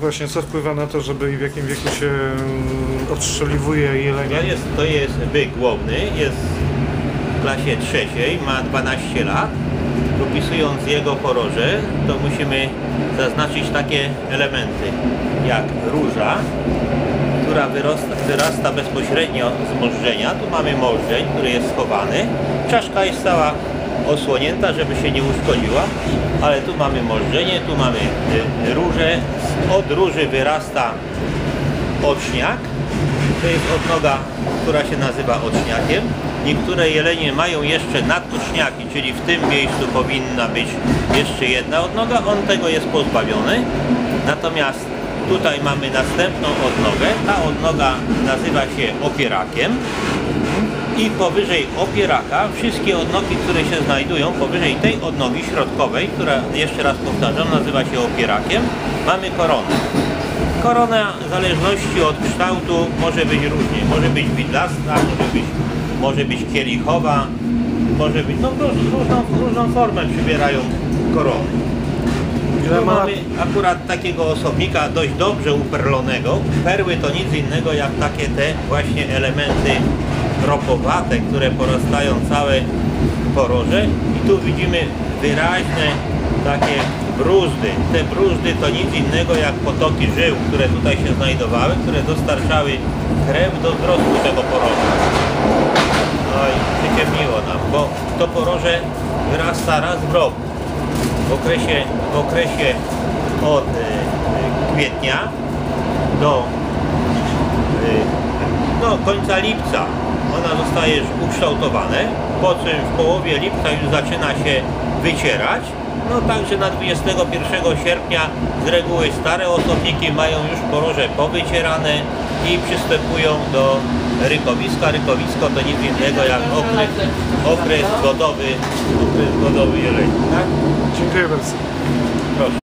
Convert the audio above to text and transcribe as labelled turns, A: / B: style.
A: właśnie, co wpływa na to, żeby i w jakim wieku się mm, odstrzeliwuje jelenie?
B: To jest, to jest byk jest w klasie trzeciej, ma 12 lat. Opisując jego poroże, to musimy zaznaczyć takie elementy jak róża, która wyrasta, wyrasta bezpośrednio z możdżenia. Tu mamy możdżeń, który jest schowany. Czaszka jest cała osłonięta, żeby się nie uszkodziła, ale tu mamy możdżenie, tu mamy y, róże. Od róży wyrasta oczniak. To jest odnoga, która się nazywa oczniakiem. Niektóre jelenie mają jeszcze nadoczniaki, czyli w tym miejscu powinna być jeszcze jedna odnoga. On tego jest pozbawiony. Natomiast tutaj mamy następną odnogę. Ta odnoga nazywa się opierakiem. I powyżej opieraka wszystkie odnogi, które się znajdują powyżej tej odnogi środkowej, która jeszcze raz powtarzam, nazywa się opierakiem, mamy koronę. Korona w zależności od kształtu może być różnie. Może być widlasta, może być, może być kielichowa, może być, no róż, różną, różną formę przybierają korony. Tu mamy akurat takiego osobnika dość dobrze uperlonego. Perły to nic innego jak takie te właśnie elementy ropowate, które porastają całe poroże. I tu widzimy wyraźne takie bruzdy. Te bruzdy to nic innego jak potoki żył, które tutaj się znajdowały, które dostarczały krew do wzrostu tego poroża. Oj, przyciemniło nam, bo to poroże wyrasta raz w roku w okresie, w okresie od e, kwietnia do e, no, końca lipca ona zostaje już ukształtowane, po czym w połowie lipca już zaczyna się wycierać. No także na 21 sierpnia z reguły stare osobniki mają już poroże powycierane i przystępują do rykowiska. Rykowisko to nic innego jak okres, okres godowy, okres godowy jeleni. Tak?
A: Dziękuję bardzo.